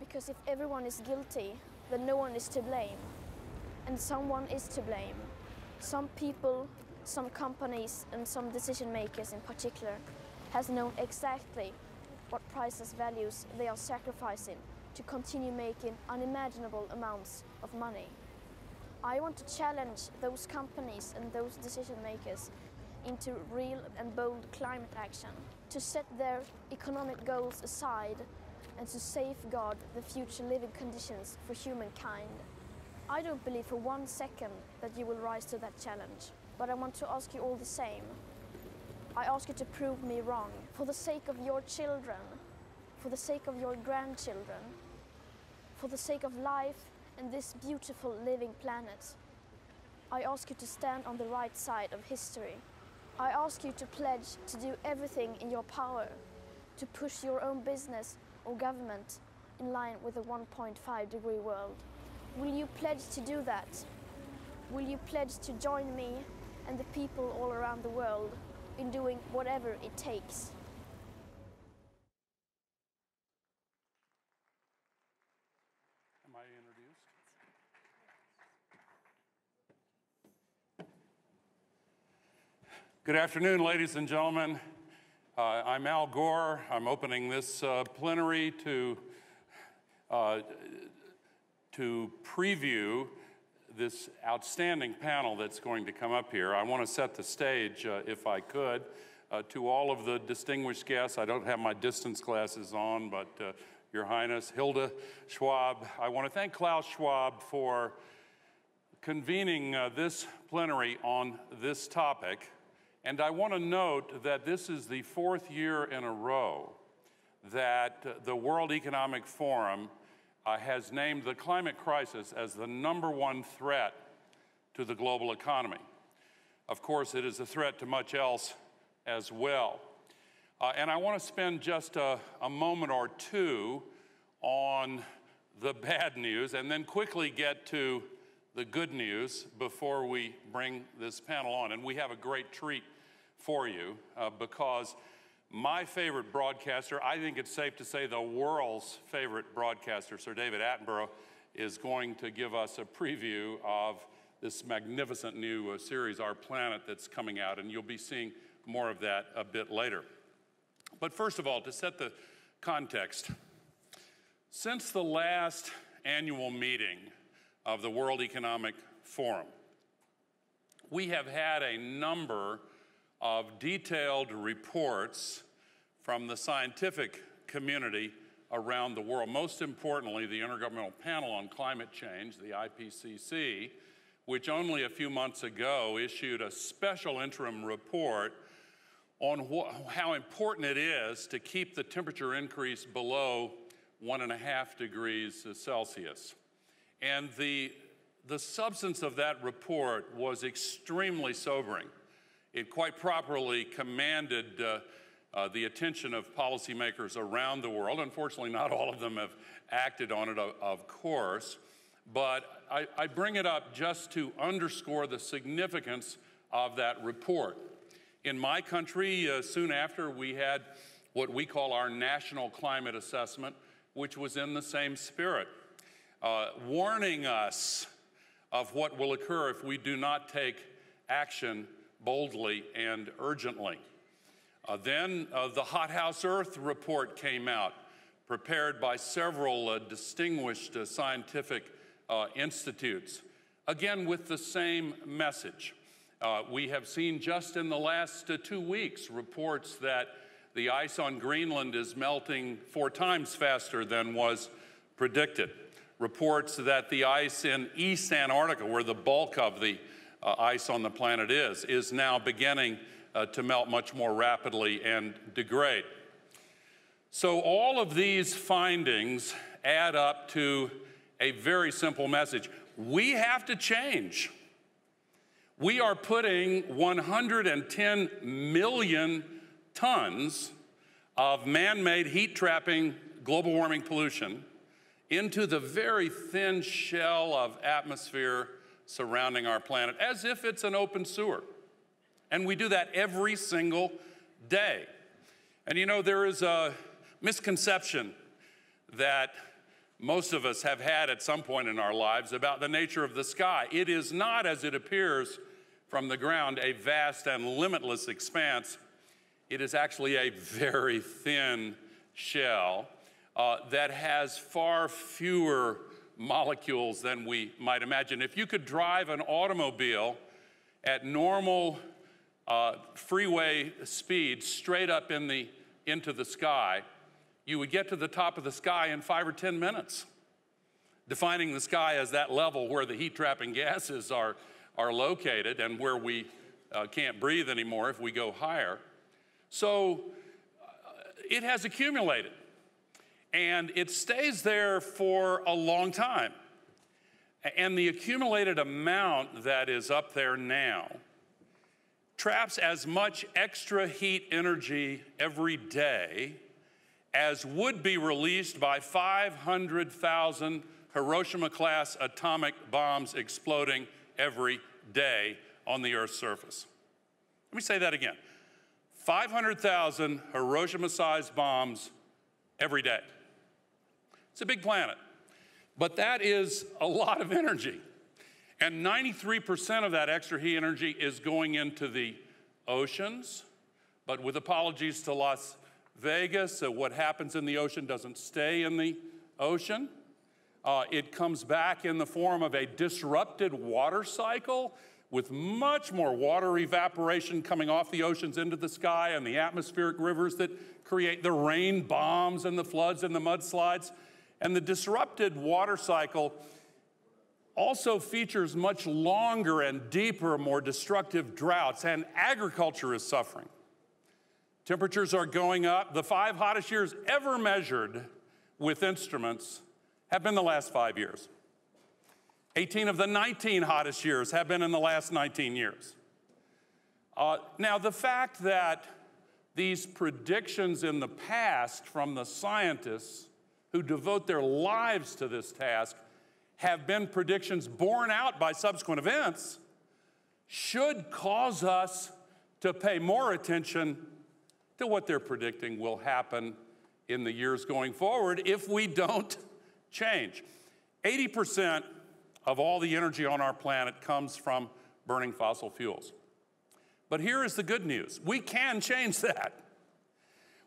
Because if everyone is guilty, then no one is to blame. And someone is to blame. Some people, some companies, and some decision makers in particular has known exactly what priceless values they are sacrificing to continue making unimaginable amounts of money. I want to challenge those companies and those decision makers into real and bold climate action, to set their economic goals aside and to safeguard the future living conditions for humankind. I don't believe for one second that you will rise to that challenge, but I want to ask you all the same. I ask you to prove me wrong for the sake of your children, for the sake of your grandchildren, for the sake of life and this beautiful living planet. I ask you to stand on the right side of history. I ask you to pledge to do everything in your power to push your own business or government in line with a 1.5 degree world. Will you pledge to do that? Will you pledge to join me and the people all around the world in doing whatever it takes? Am I introduced? Good afternoon, ladies and gentlemen. Uh, I'm Al Gore. I'm opening this uh, plenary to, uh, to preview this outstanding panel that's going to come up here. I want to set the stage, uh, if I could, uh, to all of the distinguished guests. I don't have my distance glasses on, but uh, Your Highness, Hilde Schwab, I want to thank Klaus Schwab for convening this plenary on this topic. And I want to note that this is the fourth year in a row that the World Economic Forum uh, has named the climate crisis as the number one threat to the global economy. Of course, it is a threat to much else as well. Uh, and I want to spend just a, a moment or two on the bad news and then quickly get to the good news before we bring this panel on. And we have a great treat for you uh, because my favorite broadcaster, I think it's safe to say the world's favorite broadcaster, Sir David Attenborough, is going to give us a preview of this magnificent new uh, series, Our Planet, that's coming out, and you'll be seeing more of that a bit later. But first of all, to set the context, since the last annual meeting of the World Economic Forum, we have had a number of detailed reports from the scientific community around the world. Most importantly, the Intergovernmental Panel on Climate Change, the IPCC, which only a few months ago issued a special interim report on wh- how important it is to keep the temperature increase below one and a half degrees Celsius. And the, the substance of that report was extremely sobering it quite properly commanded uh, uh, the attention of policymakers around the world. Unfortunately, not all of them have acted on it, of course. But I, I bring it up just to underscore the significance of that report. In my country, uh, soon after, we had what we call our National Climate Assessment, which was in the same spirit, uh, warning us of what will occur if we do not take action boldly and urgently. Uh, then uh, the Hothouse Earth report came out, prepared by several uh, distinguished uh, scientific uh, institutes, again with the same message. Uh, we have seen just in the last two weeks reports that the ice on Greenland is melting four times faster than was predicted. Reports that the ice in East Antarctica, where the bulk of the uh, ice on the planet is, is now beginning uh, to melt much more rapidly and degrade. So, all of these findings add up to a very simple message. We have to change. We are putting 110 million tons of man made heat trapping global warming pollution into the very thin shell of atmosphere surrounding our planet as if it's an open sewer. And we do that every single day. And you know, there is a misconception that most of us have had at some point in our lives about the nature of the sky. It is not, as it appears from the ground, a vast and limitless expanse. It is actually a very thin shell uh, that has far fewer molecules than we might imagine. If you could drive an automobile at normal uh, freeway speed straight up in the, into the sky, you would get to the top of the sky in five or 10 minutes. Defining the sky as that level where the heat trapping gases are, are located and where we uh, can't breathe anymore if we go higher. So uh, it has accumulated and it stays there for a long time. And the accumulated amount that is up there now traps as much extra heat energy every day as would be released by 500,000 Hiroshima class atomic bombs exploding every day on the Earth's surface. Let me say that again 500,000 Hiroshima sized bombs every day. It's a big planet, but that is a lot of energy. And 93% of that extra heat energy is going into the oceans, but with apologies to Las Vegas, uh, what happens in the ocean doesn't stay in the ocean. Uh, it comes back in the form of a disrupted water cycle with much more water evaporation coming off the oceans into the sky and the atmospheric rivers that create the rain bombs and the floods and the mudslides. And the disrupted water cycle also features much longer and deeper, more destructive droughts, and agriculture is suffering. Temperatures are going up. The five hottest years ever measured with instruments have been the last five years. 18 of the 19 hottest years have been in the last 19 years. Uh, now, the fact that these predictions in the past from the scientists who devote their lives to this task have been predictions borne out by subsequent events should cause us to pay more attention to what they're predicting will happen in the years going forward if we don't change. 80% of all the energy on our planet comes from burning fossil fuels. But here is the good news we can change that.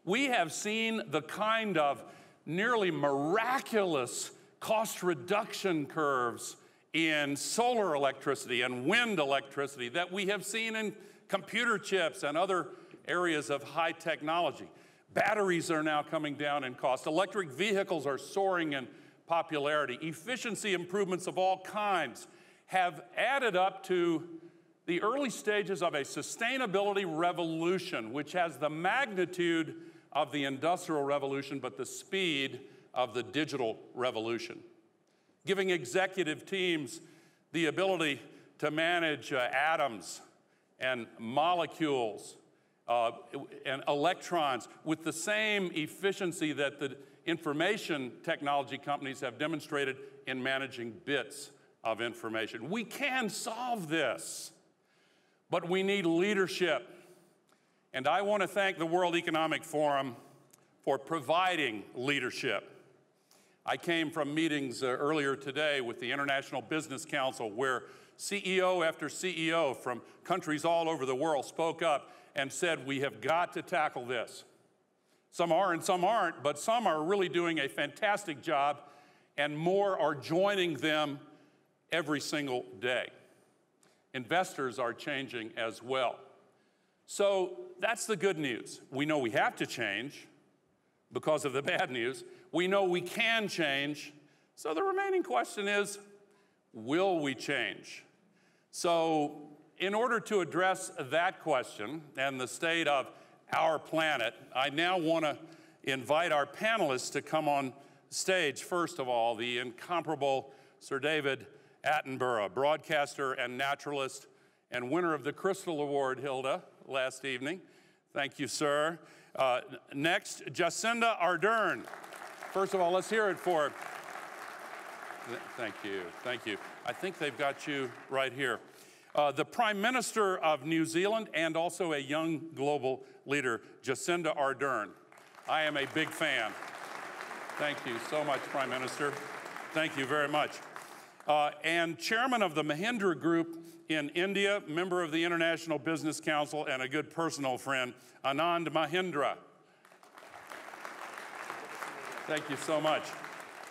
We have seen the kind of nearly miraculous cost reduction curves in solar electricity and wind electricity that we have seen in computer chips and other areas of high technology. Batteries are now coming down in cost. Electric vehicles are soaring in popularity. Efficiency improvements of all kinds have added up to the early stages of a sustainability revolution, which has the magnitude of the industrial revolution, but the speed of the digital revolution. Giving executive teams the ability to manage uh, atoms and molecules uh, and electrons with the same efficiency that the information technology companies have demonstrated in managing bits of information. We can solve this, but we need leadership. And I want to thank the World Economic Forum for providing leadership. I came from meetings uh, earlier today with the International Business Council where CEO after CEO from countries all over the world spoke up and said, We have got to tackle this. Some are and some aren't, but some are really doing a fantastic job, and more are joining them every single day. Investors are changing as well. So that's the good news. We know we have to change because of the bad news. We know we can change. So the remaining question is will we change? So in order to address that question and the state of our planet, I now want to invite our panelists to come on stage. First of all, the incomparable Sir David Attenborough, broadcaster and naturalist, and winner of the Crystal Award, Hilde, last evening. Thank you, sir. Uh, next, Jacinda Ardern. First of all, let's hear it for. her. Thank you, thank you. I think they've got you right here uh, the Prime Minister of New Zealand, and also a young global leader, Jacinda Ardern. I am a big fan. Thank you so much, Prime Minister. Thank you very much. Uh, and chairman of the Mahindra Group in India, member of the International Business Council, and a good personal friend, Anand Mahindra. Thank you so much.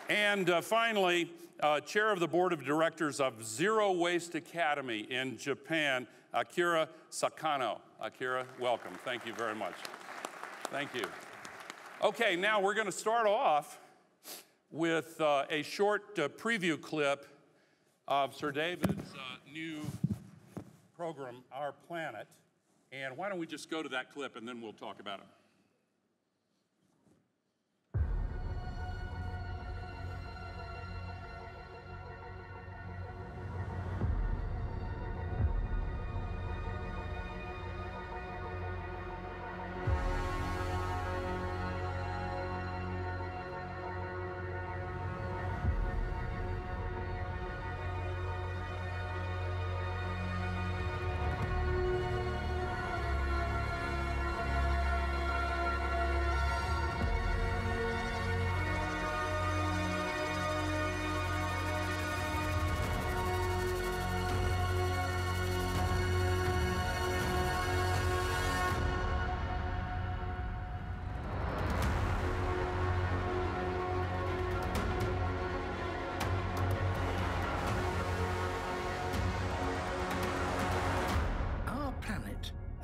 And uh, finally, uh, chair of the board of directors of Zero Waste Academy in Japan, Akira Sakano. Akira, welcome. Thank you very much. Thank you. Okay, now we're going to start off with uh, a short uh, preview clip of Sir David's uh, new program, Our Planet. And why don't we just go to that clip and then we'll talk about it.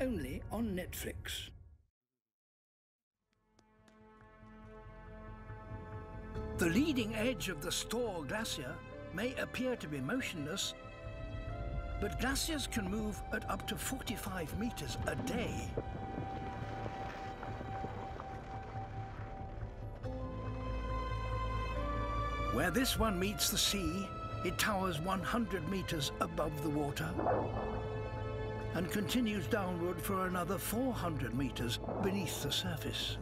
Only on Netflix. The leading edge of the Store Glacier may appear to be motionless, but glaciers can move at up to 45 meters a day. Where this one meets the sea, it towers 100 meters above the water and continues downward for another 400 meters beneath the surface.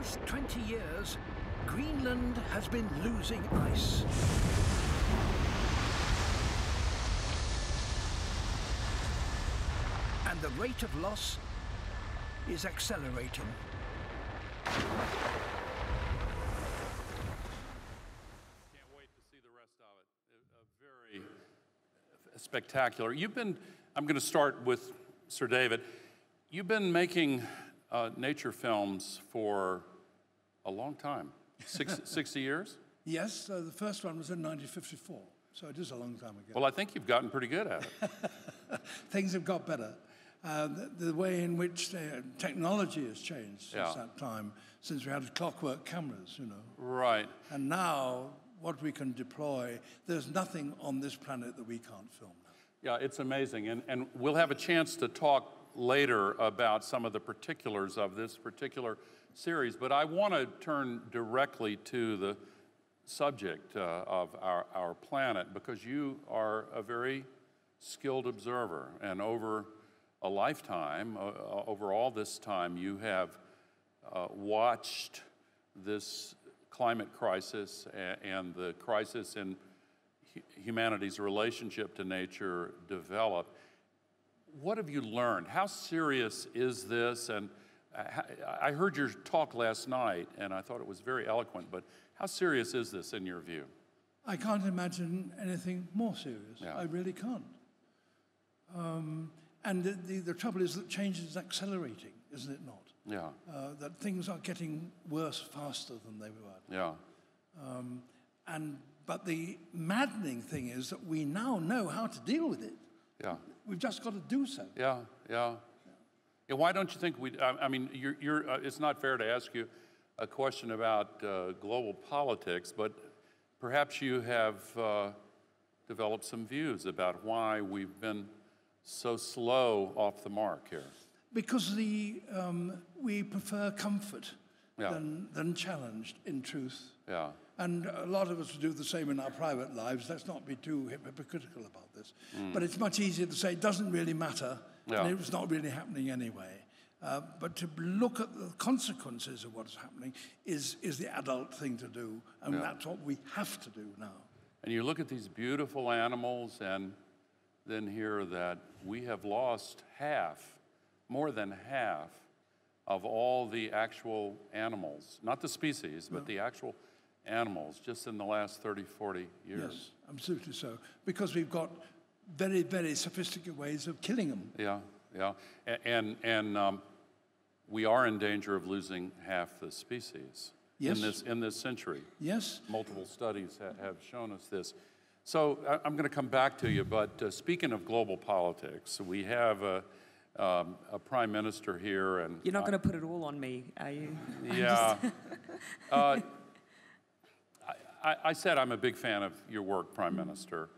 Last 20 years, Greenland has been losing ice. And the rate of loss is accelerating. Can't wait to see the rest of it. A very spectacular. You've been, I'm going to start with Sir David. You've been making uh, nature films for a long time, Six, 60 years? Yes, uh, the first one was in 1954, so it is a long time ago. Well, I think you've gotten pretty good at it. Things have got better. Uh, the, the way in which uh, technology has changed since Yeah. that time, since we had clockwork cameras, you know. Right. And now, what we can deploy, there's nothing on this planet that we can't film. Yeah, it's amazing. And, and we'll have a chance to talk later about some of the particulars of this particular series, but I want to turn directly to the subject uh, of our, our planet because you are a very skilled observer, and over a lifetime, uh, uh, over all this time, you have uh, watched this climate crisis a- and the crisis in humanity's relationship to nature develop. What have you learned? How serious is this? And I heard your talk last night, and I thought it was very eloquent, but how serious is this in your view? I can't imagine anything more serious. Yeah. I really can't. Um, and the, the, the trouble is that change is accelerating, isn't it not? Yeah, Uh, that things are getting worse faster than they were. yeah, And, but the maddening thing is that we now know how to deal with it. Yeah, We've just got to do so. yeah, yeah. Yeah, why don't you think we, I, I mean, you're, you're, uh, it's not fair to ask you a question about uh, global politics, but perhaps you have uh, developed some views about why we've been so slow off the mark here. Because the, um, we prefer comfort Yeah. than, than challenged, in truth. Yeah. And a lot of us do the same in our private lives. Let's not be too hypocritical about this. But it's much easier to say it doesn't really matter, Yeah. and it was not really happening anyway. Uh, but to look at the consequences of what's happening is, is the adult thing to do, and that's what we have to do now. And you look at these beautiful animals and then hear that we have lost half, more than half, of all the actual animals, not the species, but the actual animals, just in the last 30, 40 years. Yes, absolutely so. Because we've got very, very sophisticated ways of killing them. Yeah, yeah. A- And, and um, we are in danger of losing half the species Yes. in, this, in this century. Yes? Multiple studies ha- have shown us this. So I- I'm going to come back to you, but uh, speaking of global politics, we have a, um, a prime minister here, and You're not going to put it all on me, are you? yeah. uh, I, I said I'm a big fan of your work, Prime Minister,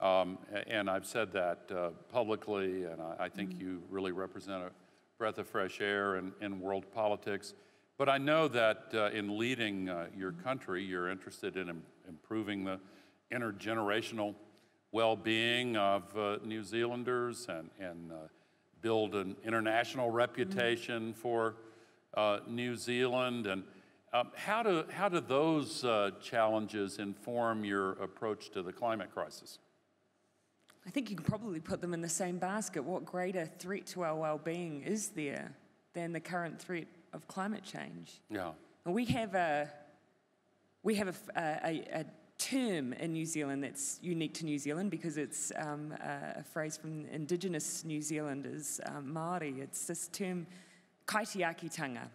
um, and I've said that uh, publicly, and I, I think you really represent a breath of fresh air in, in world politics. But I know that uh, in leading uh, your country, you're interested in im- improving the intergenerational well-being of uh, New Zealanders and, and uh, build an international reputation for uh, New Zealand. And um, how, do, how do those uh, challenges inform your approach to the climate crisis? I think you can probably put them in the same basket. What greater threat to our well being is there than the current threat of climate change? Yeah. And we have a, we have a, a- a- term in New Zealand that's unique to New Zealand because it's um, a, a phrase from Indigenous New Zealanders, um, Māori. It's this term, kaitiakitanga.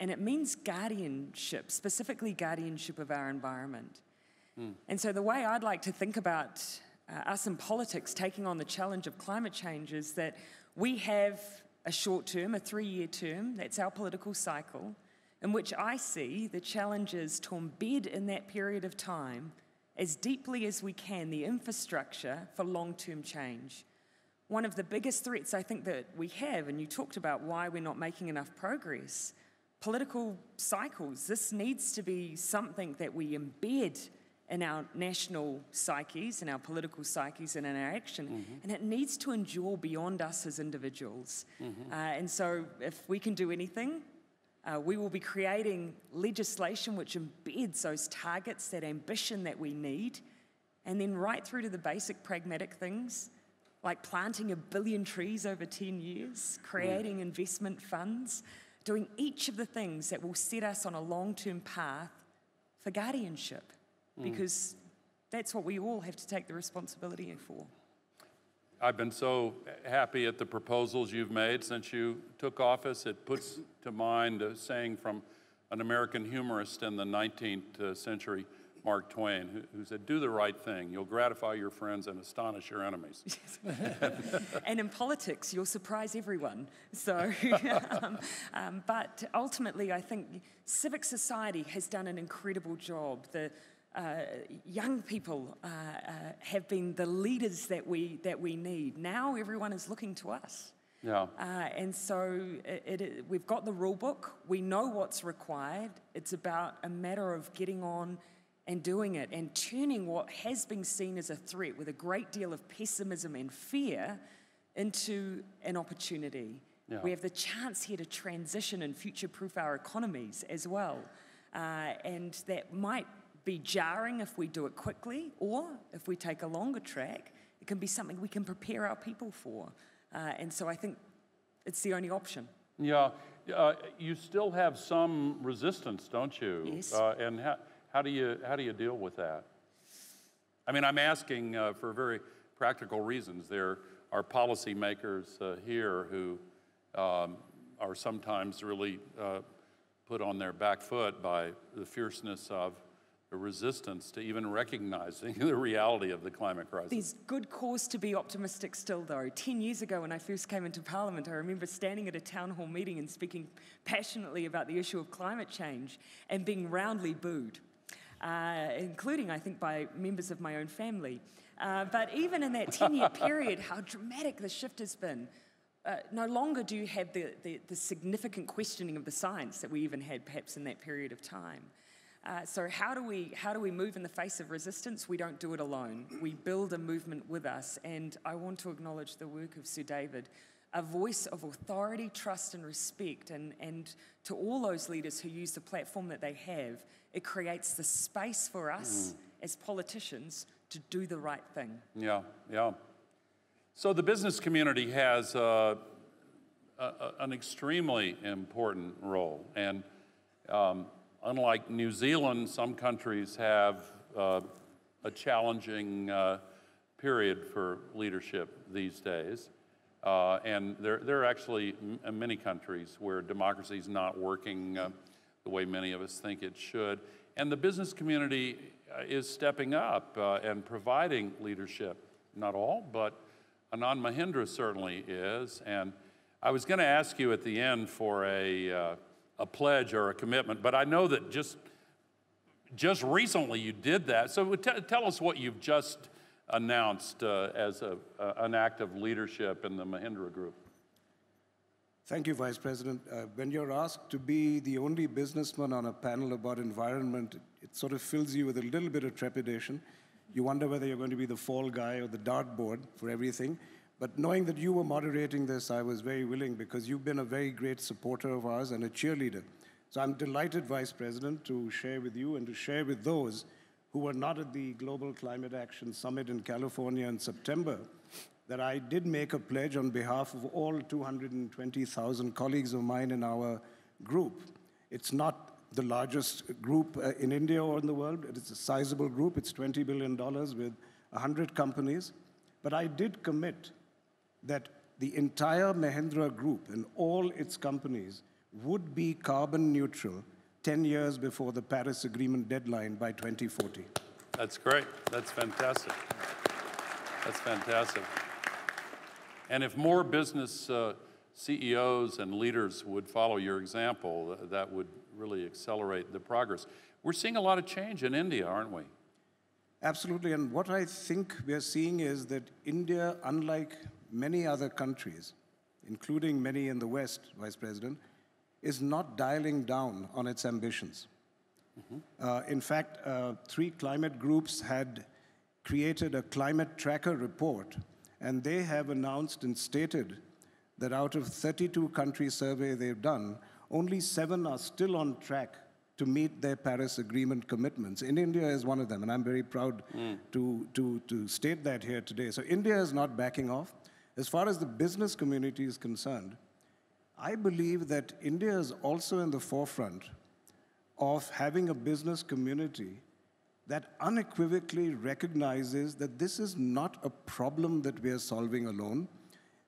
And it means guardianship, specifically guardianship of our environment. And so, the way I'd like to think about uh, us in politics taking on the challenge of climate change is that we have a short term, a three year term, that's our political cycle, in which I see the challenges to embed in that period of time as deeply as we can the infrastructure for long term change. One of the biggest threats I think that we have, and you talked about why we're not making enough progress, political cycles. This needs to be something that we embed in our national psyches, in our political psyches, and in our action. And it needs to endure beyond us as individuals. Uh, and so, if we can do anything, uh, we will be creating legislation which embeds those targets, that ambition that we need, and then right through to the basic pragmatic things like planting a billion trees over 10 years, creating investment funds, doing each of the things that will set us on a long term path for guardianship, because that's what we all have to take the responsibility for. I've been so happy at the proposals you've made since you took office. It puts to mind a saying from an American humorist in the 19th uh, century, Mark Twain, who, who said, Do the right thing. You'll gratify your friends and astonish your enemies. and in politics, you'll surprise everyone. So, um, um, but ultimately, I think civic society has done an incredible job. The uh, young people uh, uh, have been the leaders that we that we need. Now, everyone is looking to us. Yeah. Uh, and so it, it, we've got the rule book, we know what's required. It's about a matter of getting on and doing it and turning what has been seen as a threat with a great deal of pessimism and fear into an opportunity. Yeah. We have the chance here to transition and future proof our economies as well. Uh, and that might be jarring if we do it quickly, or if we take a longer track, it can be something we can prepare our people for. Uh, and so I think it's the only option. Yeah, uh, you still have some resistance, don't you? Yes. Uh, and how, how, do you, how do you deal with that? I mean, I'm asking uh, for very practical reasons. There are policymakers uh, here who um, are sometimes really uh, put on their back foot by the fierceness of the resistance to even recognizing the reality of the climate crisis. There's good cause to be optimistic still, though. Ten years ago, when I first came into Parliament, I remember standing at a town hall meeting and speaking passionately about the issue of climate change and being roundly booed. Uh, including, I think, by members of my own family. Uh, but even in that 10 year period, how dramatic the shift has been. Uh, no longer do you have the, the, the, significant questioning of the science that we even had perhaps in that period of time. Uh, so how do we how do we move in the face of resistance? We don't do it alone. We build a movement with us, and I want to acknowledge the work of Sir David, a voice of authority, trust, and respect, and and to all those leaders who use the platform that they have, it creates the space for us mm. as politicians to do the right thing. Yeah, yeah. So the business community has uh, a, a, an extremely important role. And um, unlike New Zealand, some countries have uh, a challenging uh, period for leadership these days. Uh, and there, there are actually many countries where democracy is not working uh, the way many of us think it should. And the business community uh, is stepping up uh, and providing leadership. Not all, but Anand Mahindra certainly is. And I was going to ask you at the end for a, uh, a pledge or a commitment, but I know that just, just recently you did that. So tell us what you've just announced uh, as a, uh, an act of leadership in the Mahindra Group. Thank you, Vice President. Uh, when you're asked to be the only businessman on a panel about environment, it sort of fills you with a little bit of trepidation. You wonder whether you're going to be the fall guy or the dartboard for everything. But knowing that you were moderating this, I was very willing because you've been a very great supporter of ours and a cheerleader. So I'm delighted, Vice President, to share with you and to share with those who were not at the Global Climate Action Summit in California in September that I did make a pledge on behalf of all 220,000 colleagues of mine in our group. It's not the largest group uh, in India or in the world. It's a sizable group. It's $20 billion with 100 companies. But I did commit that the entire Mahindra group and all its companies would be carbon neutral 10 years before the Paris Agreement deadline by 2040. That's great. That's fantastic. That's fantastic. And if more business uh, CEOs and leaders would follow your example, that would really accelerate the progress. We're seeing a lot of change in India, aren't we? Absolutely. And what I think we're seeing is that India, unlike many other countries, including many in the West, Vice President, is not dialing down on its ambitions. Mm-hmm. Uh, in fact, uh, three climate groups had created a climate tracker report, and they have announced and stated that out of 32 country survey they've done, only seven are still on track to meet their Paris Agreement commitments. And India is one of them, and I'm very proud mm. to, to, to state that here today. So India is not backing off. As far as the business community is concerned, I believe that India is also in the forefront of having a business community that unequivocally recognizes that this is not a problem that we are solving alone.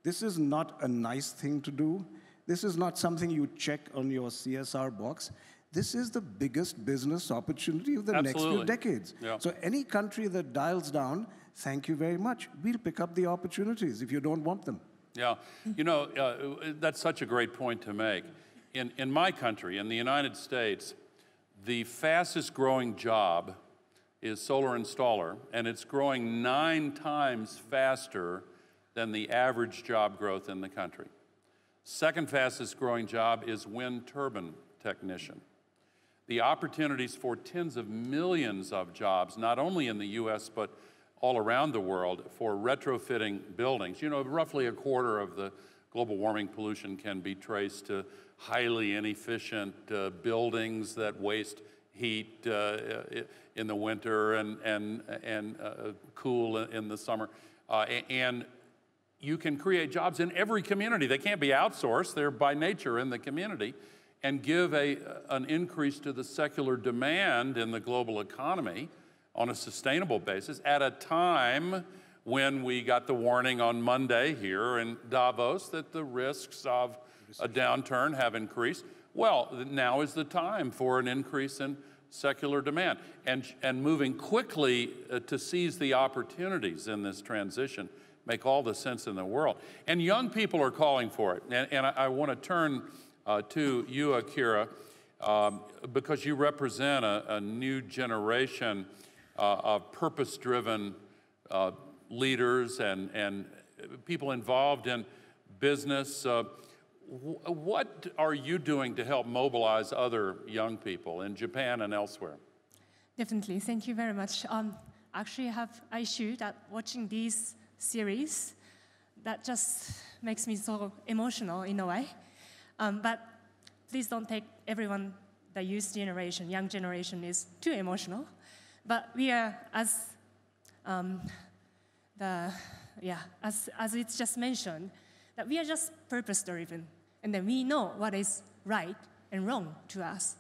This is not a nice thing to do. This is not something you check on your CSR box. This is the biggest business opportunity of the Absolutely. next few decades. Yeah. So any country that dials down, thank you very much. We'll pick up the opportunities if you don't want them. Yeah, you know, uh, that's such a great point to make. In, in my country, in the United States, the fastest growing job is solar installer, and it's growing nine times faster than the average job growth in the country. Second fastest growing job is wind turbine technician. The opportunities for tens of millions of jobs, not only in the US, but all around the world for retrofitting buildings. You know, roughly a quarter of the global warming pollution can be traced to highly inefficient uh, buildings that waste heat uh, in the winter and, and, and uh, cool in the summer. Uh, and you can create jobs in every community. They can't be outsourced, they're by nature in the community, and give a, an increase to the secular demand in the global economy on a sustainable basis at a time when we got the warning on Monday here in Davos that the risks of a downturn have increased. Well, now is the time for an increase in secular demand and, and moving quickly uh, to seize the opportunities in this transition make all the sense in the world. And young people are calling for it. And, and I, I want to turn uh, to you, Akira. um, because you represent a, a new generation of purpose driven uh, leaders and, and people involved in business. Uh, wh- what are you doing to help mobilize other young people in Japan and elsewhere? Definitely, thank you very much. Um, actually, I have issue that watching these series that just makes me so emotional in a way. Um, but please don't take everyone, the youth generation, young generation is too emotional. But we are, as um, the, yeah, as, as it's just mentioned, that we are just purpose driven. And then we know what is right and wrong to us.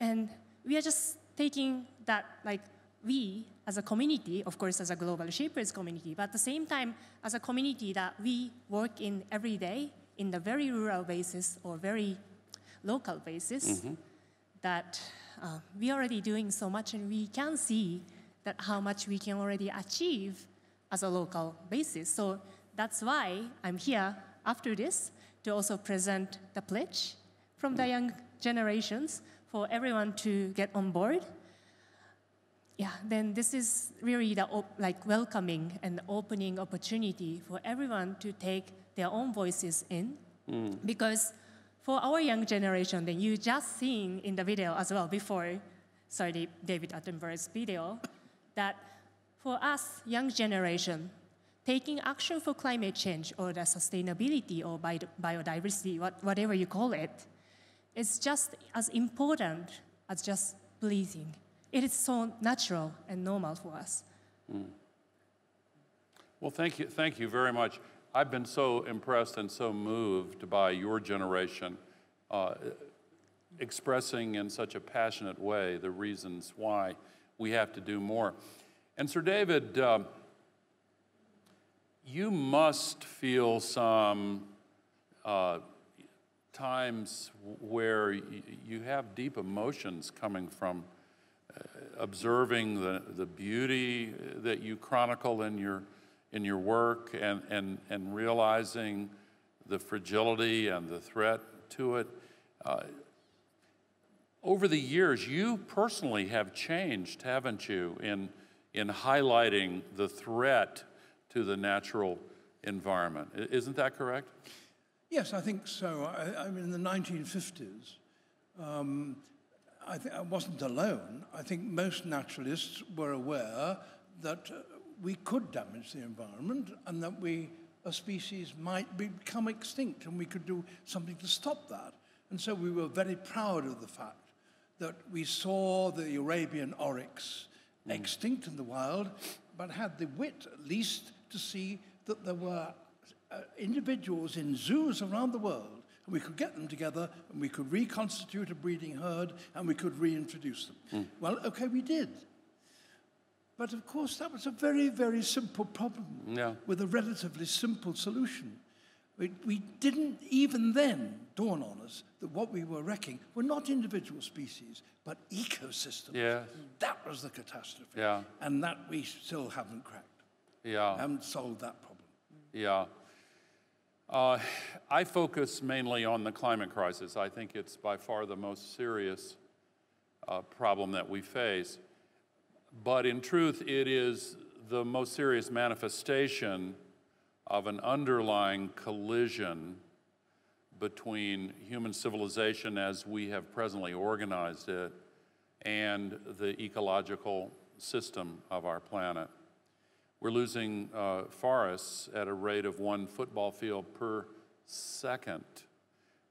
And we are just taking that, like, we as a community, of course, as a global shapers community, but at the same time, as a community that we work in every day in the very rural basis or very local basis, mm-hmm. that uh, we are already doing so much and we can see that how much we can already achieve as a local basis. So that's why I'm here after this to also present the pledge from the young generations for everyone to get on board. Yeah, then this is really the op- like welcoming and opening opportunity for everyone to take their own voices in, mm. because for our young generation, then you just seen in the video as well before, sorry, David Attenborough's video, that for us, young generation, taking action for climate change or the sustainability or biodiversity, whatever you call it, is just as important as just breathing. It is so natural and normal for us. Mm. Well, thank you, thank you very much. I've been so impressed and so moved by your generation uh, expressing in such a passionate way the reasons why we have to do more. And Sir David, uh, you must feel some uh, times where you have deep emotions coming from uh, observing the, the beauty that you chronicle in your in your work and, and, and realizing the fragility and the threat to it. Uh, over the years, you personally have changed, haven't you, in, in highlighting the threat to the natural environment. Isn't that correct? Yes, I think so. I, I mean, in the 1950s, um, I, I wasn't alone. I think most naturalists were aware that uh, we could damage the environment and that we, a species might become extinct and we could do something to stop that. And so we were very proud of the fact that we saw the Arabian oryx mm. extinct in the wild, but had the wit at least to see that there were uh, individuals in zoos around the world, and we could get them together, and we could reconstitute a breeding herd, and we could reintroduce them. Mm. Well, okay, we did. But of course, that was a very, very simple problem yeah. with a relatively simple solution. We, we didn't even then dawn on us that what we were wrecking were not individual species, but ecosystems. Yeah. That was the catastrophe. Yeah. And that we still haven't cracked. Yeah. Haven't solved that problem. Yeah. Uh, I focus mainly on the climate crisis. I think it's by far the most serious uh, problem that we face. But in truth, it is the most serious manifestation of an underlying collision between human civilization as we have presently organized it and the ecological system of our planet. We're losing uh, forests at a rate of one football field per second.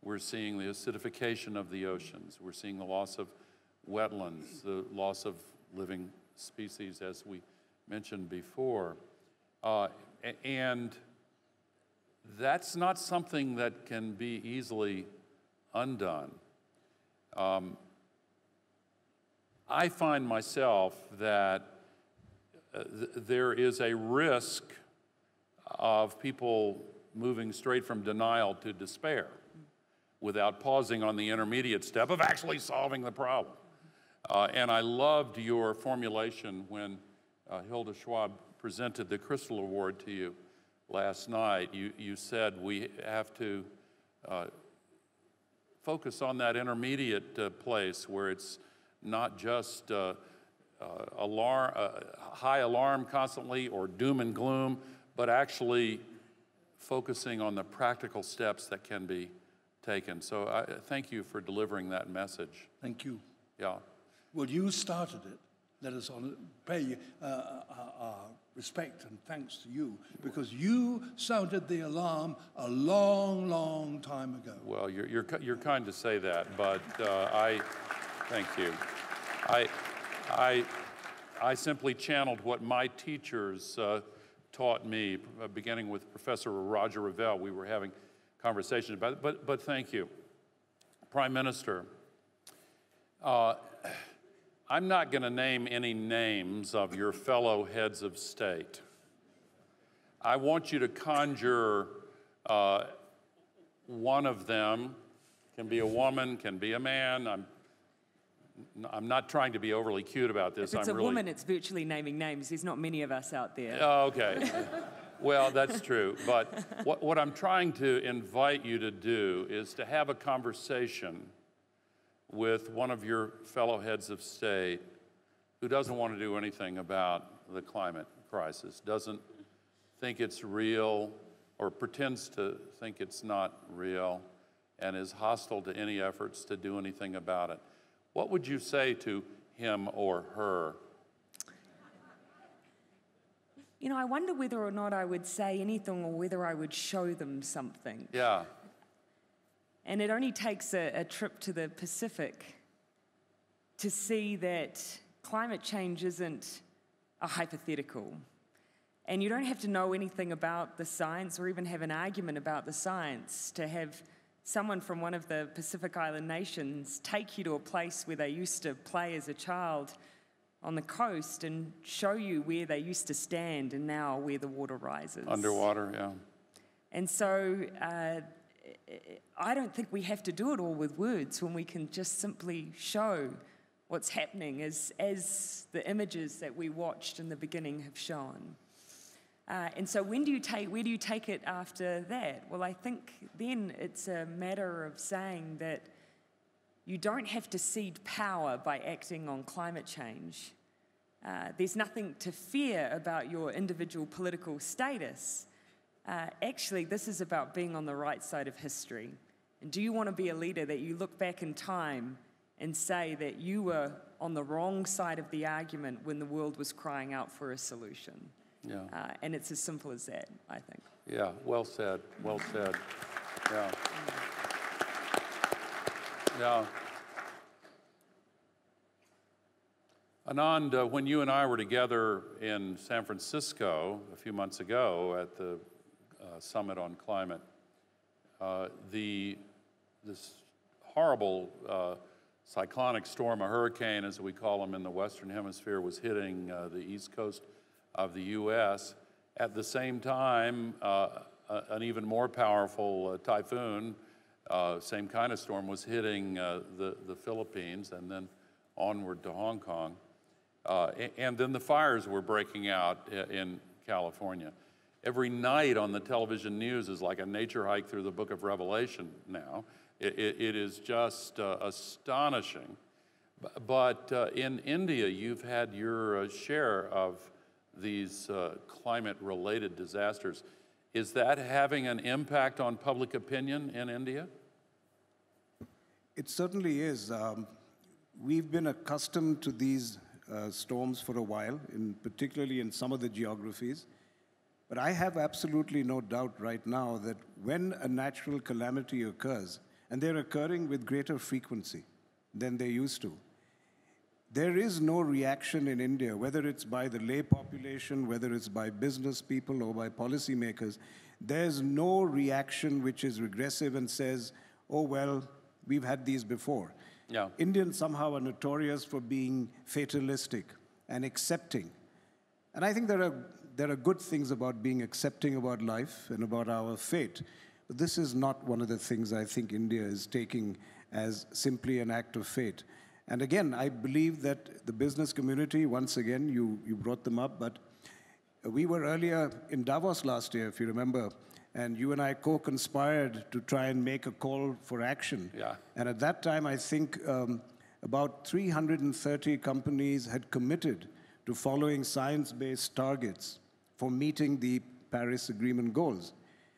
We're seeing the acidification of the oceans. We're seeing the loss of wetlands, the loss of living species, as we mentioned before. Uh, and that's not something that can be easily undone. Um, I find myself that uh, th- there is a risk of people moving straight from denial to despair without pausing on the intermediate step of actually solving the problem. Uh, and I loved your formulation when uh, Hilde Schwab presented the Crystal Award to you last night. You, you said we have to uh, focus on that intermediate uh, place where it's not just uh, uh, alarm, uh, high alarm constantly or doom and gloom, but actually focusing on the practical steps that can be taken. So I thank you for delivering that message. Thank you. Yeah. Well, you started it. Let us pay uh, our, our respect and thanks to you because you sounded the alarm a long, long time ago. Well, you're, you're, you're kind to say that, but uh, I thank you. I, I, I simply channeled what my teachers uh, taught me, uh, beginning with Professor Roger Revelle. We were having conversations about it, but, but thank you. Prime Minister, uh, I'm not going to name any names of your fellow heads of state. I want you to conjure uh, one of them, can be a woman, can be a man. I'm, I'm not trying to be overly cute about this. If it's I'm a really, woman, it's virtually naming names. There's not many of us out there. Oh, okay. well, that's true. But what, what I'm trying to invite you to do is to have a conversation with one of your fellow heads of state who doesn't want to do anything about the climate crisis, doesn't think it's real or pretends to think it's not real and is hostile to any efforts to do anything about it. What would you say to him or her? You know, I wonder whether or not I would say anything or whether I would show them something. Yeah. And it only takes a, a trip to the Pacific to see that climate change isn't a hypothetical. And you don't have to know anything about the science or even have an argument about the science to have someone from one of the Pacific Island nations take you to a place where they used to play as a child on the coast and show you where they used to stand and now where the water rises. Underwater, yeah. And so uh, I don't think we have to do it all with words when we can just simply show what's happening as, as the images that we watched in the beginning have shown. Uh, and so when do you take, where do you take it after that? Well, I think then it's a matter of saying that you don't have to cede power by acting on climate change. Uh, there's nothing to fear about your individual political status. Uh, actually, this is about being on the right side of history. And do you want to be a leader that you look back in time and say that you were on the wrong side of the argument when the world was crying out for a solution? Yeah. Uh, and it's as simple as that, I think. Yeah, well said. Well said. Yeah. Yeah. Anand, uh, when you and I were together in San Francisco a few months ago at the uh, Summit on Climate, uh, the, this horrible uh, cyclonic storm, a hurricane as we call them in the Western Hemisphere, was hitting uh, the east coast of the U.S. At the same time, uh, an even more powerful typhoon, same kind of storm, was hitting the, the Philippines and then onward to Hong Kong. Uh, and then the fires were breaking out in California. Every night on the television news is like a nature hike through the book of Revelation now. it, it, it is just uh, astonishing. But uh, in India, you've had your uh, share of these uh, climate related disasters. Is that having an impact on public opinion in India? It certainly is. Um, we've been accustomed to these uh, storms for a while, in, particularly in some of the geographies. But I have absolutely no doubt right now that when a natural calamity occurs, and they're occurring with greater frequency than they used to, there is no reaction in India, whether it's by the lay population, whether it's by business people or by policymakers, there's no reaction which is regressive and says, oh, well, we've had these before. Yeah. Indians somehow are notorious for being fatalistic and accepting. And I think there are, there are good things about being accepting about life and about our fate. But this is not one of the things I think India is taking as simply an act of fate. And again, I believe that the business community, once again, you, you brought them up, but we were earlier in Davos last year, if you remember, And you and I co conspired to try and make a call for action. Yeah. And at that time, I think um, about 330 companies had committed to following science based targets for meeting the Paris Agreement goals.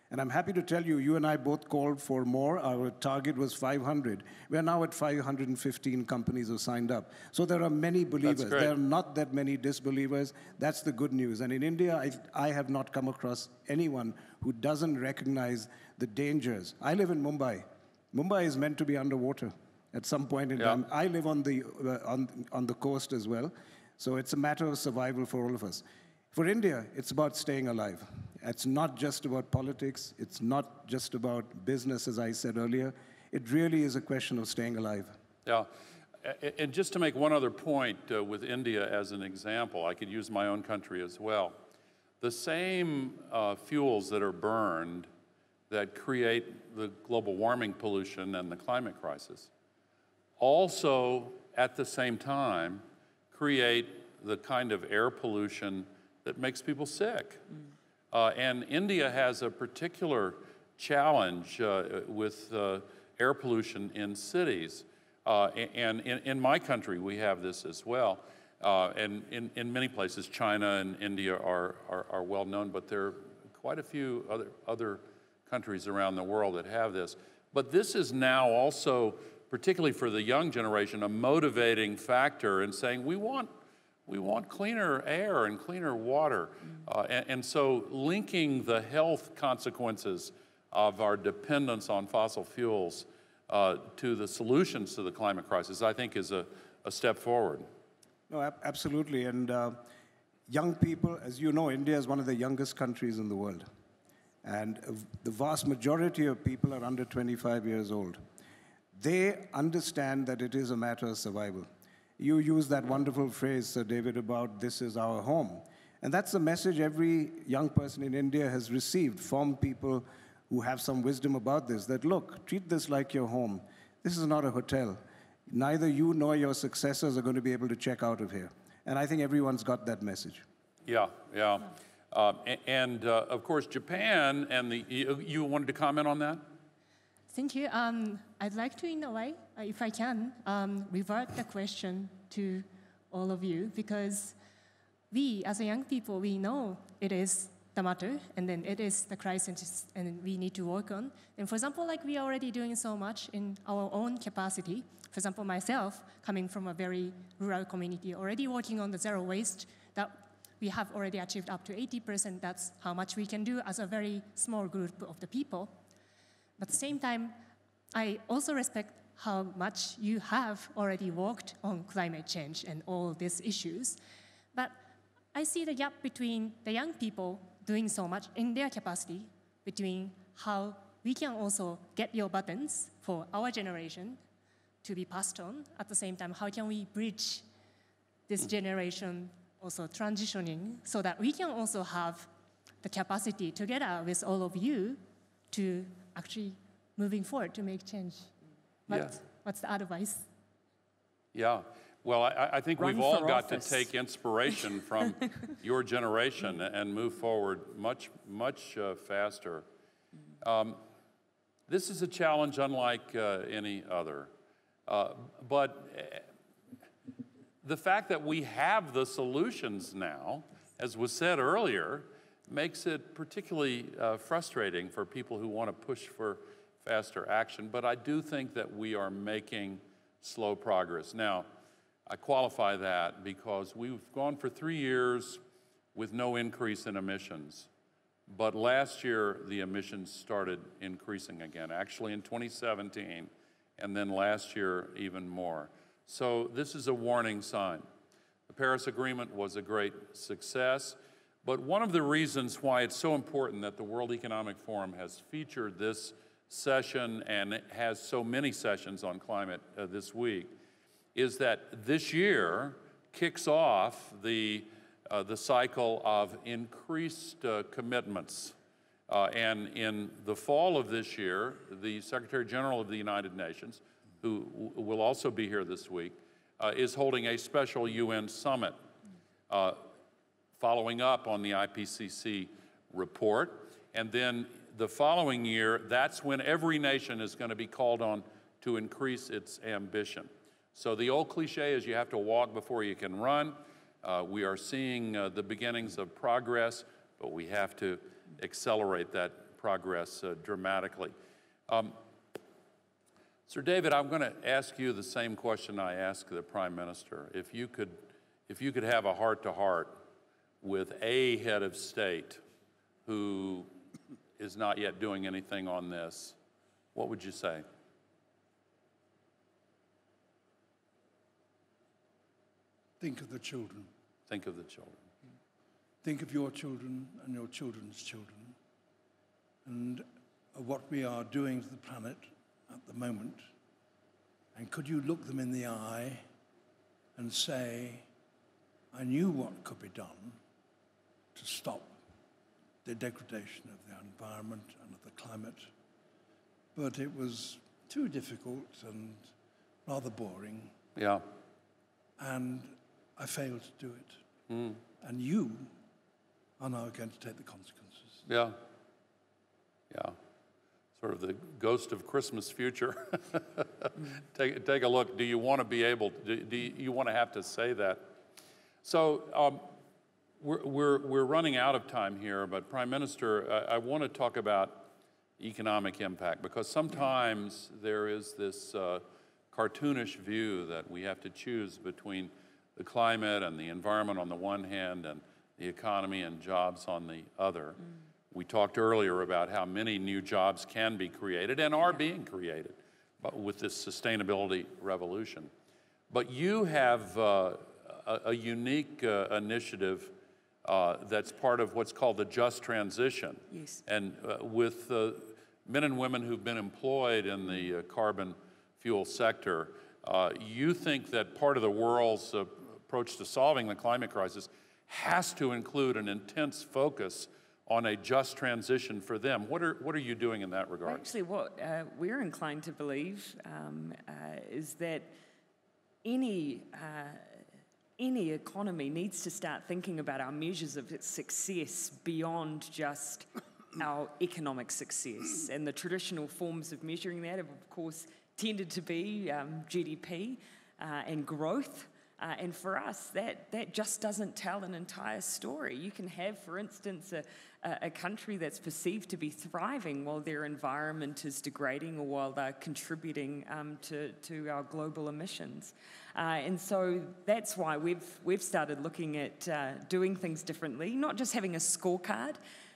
And I'm happy to tell you, you and I both called for more. Our target was 500. We're now at 515 companies who signed up. So there are many believers. There are not that many disbelievers. That's the good news. And in India, I, I have not come across anyone who doesn't recognize the dangers. I live in Mumbai. Mumbai is meant to be underwater at some point in Yeah. time. I live on the, uh, on, on the coast as well. So it's a matter of survival for all of us. For India, it's about staying alive. It's not just about politics. It's not just about business, as I said earlier. It really is a question of staying alive. Yeah. And just to make one other point uh, with India as an example, I could use my own country as well. The same uh, fuels that are burned that create the global warming pollution and the climate crisis also, at the same time, create the kind of air pollution that makes people sick. Uh, and India has a particular challenge uh, with uh, air pollution in cities. Uh, and in, in my country, we have this as well. Uh, and in, in many places, China and India are, are, are well known, but there are quite a few other, other countries around the world that have this. But this is now also, particularly for the young generation, a motivating factor in saying we want we want cleaner air and cleaner water. Uh, and, and so linking the health consequences of our dependence on fossil fuels uh, to the solutions to the climate crisis, I think is a, a step forward. No, ab- absolutely. And uh, young people, as you know, India is one of the youngest countries in the world. And uh, the vast majority of people are under 25 years old. They understand that it is a matter of survival. You use that wonderful phrase, Sir David, about this is our home. And that's the message every young person in India has received from people who have some wisdom about this that look, treat this like your home. This is not a hotel. Neither you nor your successors are going to be able to check out of here. And I think everyone's got that message. Yeah, yeah. Uh, and uh, of course, Japan and the, you, you wanted to comment on that? Thank you. Um, I'd like to, in a way, uh, if I can, um, revert the question to all of you because we, as a young people, we know it is the matter and then it is the crisis and we need to work on. And for example, like we are already doing so much in our own capacity. For example, myself, coming from a very rural community, already working on the zero waste that we have already achieved up to 80%. That's how much we can do as a very small group of the people. But at the same time, I also respect how much you have already worked on climate change and all these issues. But I see the gap between the young people doing so much in their capacity, between how we can also get your buttons for our generation to be passed on. At the same time, how can we bridge this generation also transitioning so that we can also have the capacity together with all of you to actually moving forward to make change. What, Yeah. What's the advice? Yeah. Well, I, I think Run we've all got office. to take inspiration from your generation and move forward much, much uh, faster. Um, this is a challenge unlike uh, any other. Uh, but eh, the fact that we have the solutions now, as was said earlier, makes it particularly uh, frustrating for people who want to push for faster action. But I do think that we are making slow progress. Now, I qualify that because we've gone for three years with no increase in emissions. But last year, the emissions started increasing again, actually in 2017, and then last year, even more. So this is a warning sign. The Paris Agreement was a great success, but one of the reasons why it's so important that the World Economic Forum has featured this session and has so many sessions on climate uh, this week is that this year kicks off the, uh, the cycle of increased uh, commitments. Uh, and in the fall of this year, the Secretary General of the United Nations, who will also be here this week, uh, is holding a special UN summit uh, following up on the IPCC report. And then the following year, that's when every nation is going to be called on to increase its ambition. So the old cliche is you have to walk before you can run. Uh, we are seeing uh, the beginnings of progress, but we have to accelerate that progress uh, dramatically. Um, Sir David, I'm going to ask you the same question I asked the Prime Minister. If you could, if you could have a heart to heart with a head of state who is not yet doing anything on this, what would you say? Think of the children. Think of the children. Think of your children and your children's children and of what we are doing to the planet at the moment. And could you look them in the eye and say, I knew what could be done to stop the degradation of the environment and of the climate, but it was too difficult and rather boring, Yeah. and I failed to do it. And you are now going to take the consequences. Yeah. Yeah. Sort of the ghost of Christmas future. take, take a look. Do you want to be able, do, do you want to have to say that? So um, we're, we're, we're running out of time here, but Prime Minister, I, I want to talk about economic impact because sometimes there is this uh, cartoonish view that we have to choose between the climate and the environment on the one hand and the economy and jobs on the other. We talked earlier about how many new jobs can be created and are being created but with this sustainability revolution. But you have uh, a, a unique uh, initiative uh, that's part of what's called the just transition. Yes. And uh, with uh, men and women who've been employed in the uh, carbon fuel sector, uh, you think that part of the world's uh, approach to solving the climate crisis has to include an intense focus on a just transition for them. What are, what are you doing in that regard? Actually, what uh, we're inclined to believe um, uh, is that any uh, any economy needs to start thinking about our measures of its success beyond just our economic success. And the traditional forms of measuring that have, of course, tended to be um, GDP uh, and growth. Uh, and for us, that, that just doesn't tell an entire story. You can have, for instance, a, a, country that's perceived to be thriving while their environment is degrading or while they're contributing um, to, to our global emissions. Uh, and so that's why we've, we've started looking at uh, doing things differently, not just having a scorecard.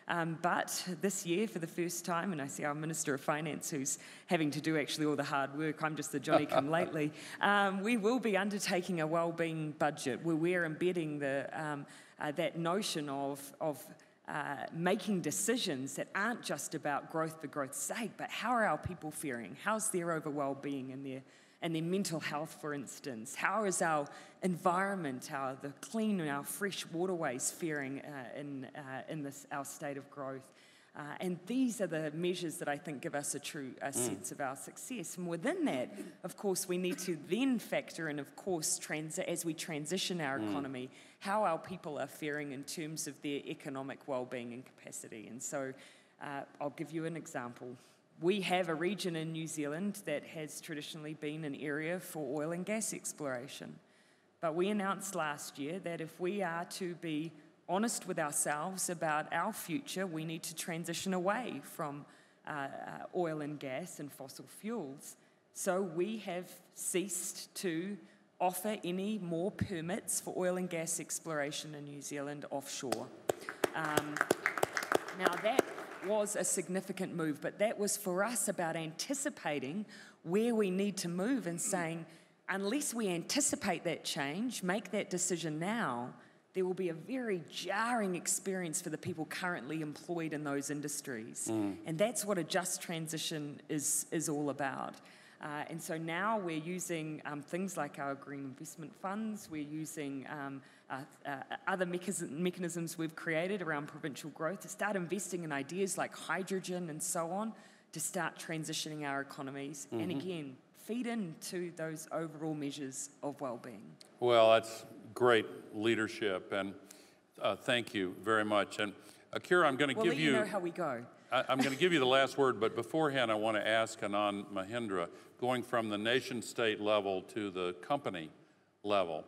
Um, but this year, for the first time, and I see our Minister of Finance who's having to do actually all the hard work, I'm just the Johnny come lately, um, we will be undertaking a wellbeing budget where we're embedding the, um, uh, that notion of, of uh, making decisions that aren't just about growth for growth's sake, but how are our people faring? How's their overall well-being and their and their mental health, for instance? How is our environment, our the clean and our fresh waterways faring uh, in uh, in this our state of growth? Uh, and these are the measures that I think give us a true a sense of our success. And within that, of course, we need to then factor in, of course, trans- as we transition our economy, how our people are faring in terms of their economic well-being and capacity. And so, uh, I'll give you an example. We have a region in New Zealand that has traditionally been an area for oil and gas exploration. But we announced last year that if we are to be honest with ourselves about our future, we need to transition away from uh, uh, oil and gas and fossil fuels. So we have ceased to offer any more permits for oil and gas exploration in New Zealand offshore. Um, now, that was a significant move, but that was for us about anticipating where we need to move and saying, unless we anticipate that change, make that decision now, there will be a very jarring experience for the people currently employed in those industries. And that's what a just transition is, is all about. Uh, and so now we're using um, things like our green investment funds, we're using um, uh, uh, other mechanisms we've created around provincial growth to start investing in ideas like hydrogen and so on to start transitioning our economies. And again, feed into those overall measures of well-being. Well, that's great leadership, and uh, thank you very much. And Akira, I'm going to We'll give let you know how we go. I, am going to give you the last word, but beforehand, I want to ask Anand Mahindra, going from the nation state level to the company level,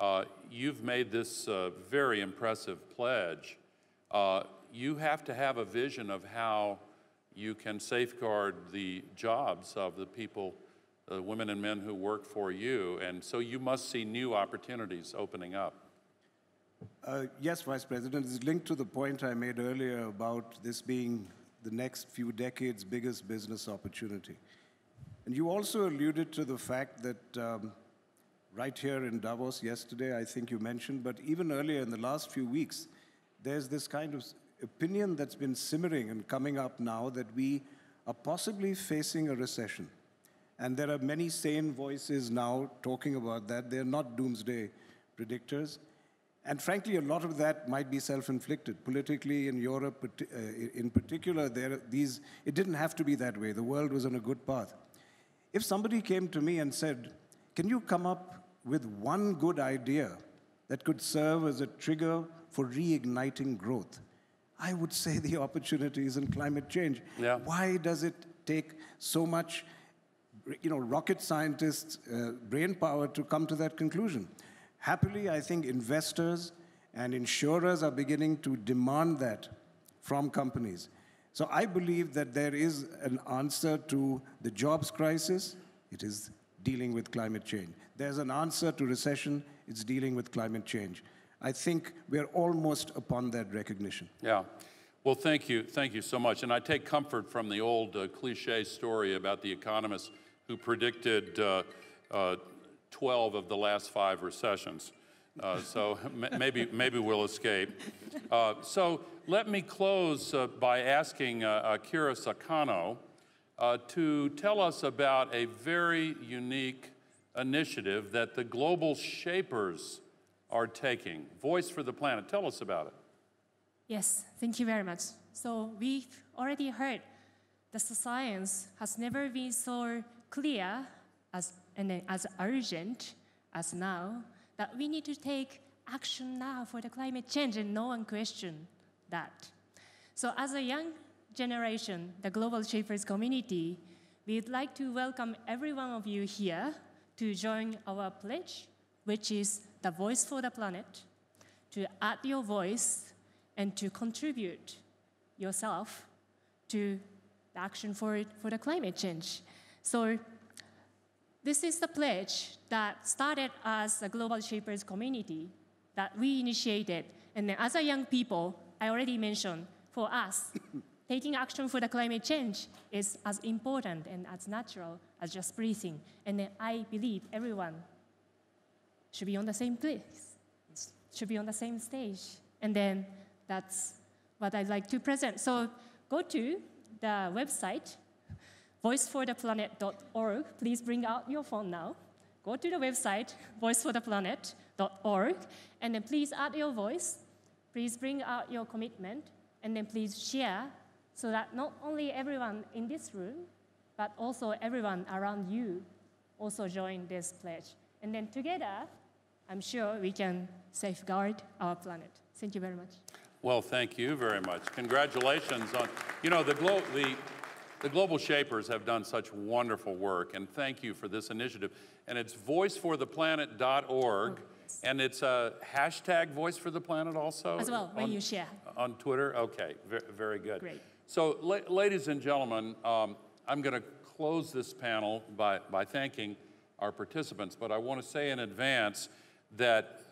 uh, you've made this uh, very impressive pledge. Uh, you have to have a vision of how you can safeguard the jobs of the people, the women and men who work for you, and so you must see new opportunities opening up. Uh, yes, Vice President. It's linked to the point I made earlier about this being the next few decades' biggest business opportunity. And you also alluded to the fact that um, right here in Davos yesterday, I think you mentioned, but even earlier in the last few weeks, there's this kind of opinion that's been simmering and coming up now that we are possibly facing a recession. And there are many sane voices now talking about that. They're not doomsday predictors. And frankly, a lot of that might be self-inflicted. Politically, in Europe uh, in particular, there, these, it didn't have to be that way. The world was on a good path. If somebody came to me and said, can you come up with one good idea that could serve as a trigger for reigniting growth? I would say the opportunity is in climate change. Yeah. Why does it take so much you know, rocket scientists' uh, brain power to come to that conclusion? Happily, I think investors and insurers are beginning to demand that from companies. So I believe that there is an answer to the jobs crisis. It is dealing with climate change. There's an answer to recession. It's dealing with climate change. I think we're almost upon that recognition. Yeah. Well, thank you. Thank you so much. And I take comfort from the old uh, cliche story about the economist who predicted uh, uh, 12 of the last five recessions. Uh, so maybe, maybe we'll escape. Uh, so let me close uh, by asking Akira Sakano uh, to tell us about a very unique initiative that the Global Shapers are taking. Voice for the Planet. Tell us about it. Yes, thank you very much. So we've already heard that the science has never been so clear as and as urgent as now that we need to take action now for the climate change, and no one questioned that. So, as a young generation, the Global Shapers community, we'd like to welcome every one of you here to join our pledge, which is the voice for the planet, to add your voice and to contribute yourself to the action for, for the climate change. So this is the pledge that started as a Global Shapers community that we initiated. And then as a young people, I already mentioned, for us, taking action for the climate change is as important and as natural as just breathing. And then I believe everyone should be on the same place, should be on the same stage. And then that's what I'd like to present. So go to the website voicefortheplanet.org. Please bring out your phone now. Go to the website, voicefortheplanet.org, and then please add your voice. Please bring out your commitment, and then please share so that not only everyone in this room, but also everyone around you also join this pledge. And then together, I'm sure we can safeguard our planet. Thank you very much. Well, thank you very much. Congratulations on, you know, the, glo- the the Global Shapers have done such wonderful work, and thank you for this initiative. And it's voicefortheplanet.org, oh, and it's a hashtag Voice for the Planet also? As well, when on, you share. On Twitter? Okay, very, very good. Great. So, la ladies and gentlemen, um, I'm going to close this panel by, by thanking our participants, but I want to say in advance that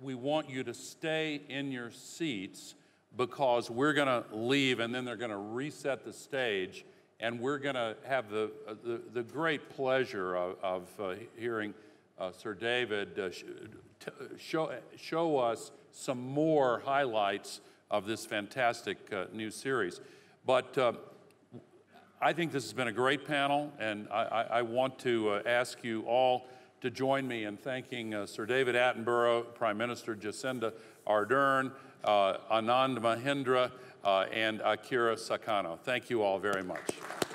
we want you to stay in your seats because we're going to leave and then they're going to reset the stage and we're going to have the, uh, the, the, great pleasure of, of uh, hearing uh, Sir David uh, sh show, show us some more highlights of this fantastic uh, new series. But uh, I think this has been a great panel, and I, I, want to ask you all to join me in thanking Sir David Attenborough, Prime Minister Jacinda Ardern, uh, Anand Mahindra, uh, and Akira Sakano. Thank you all very much.